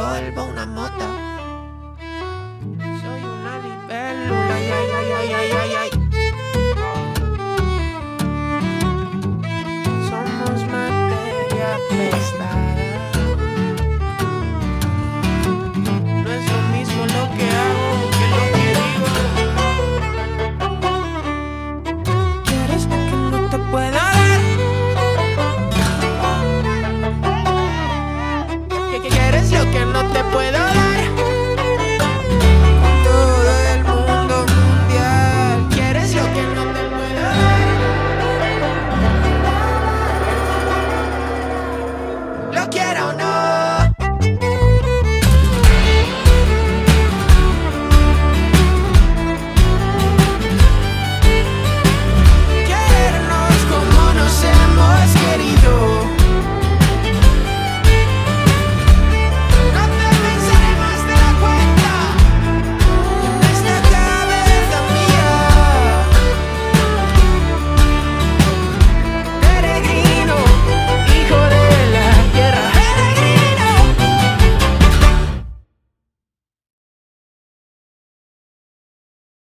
polvo, una mota.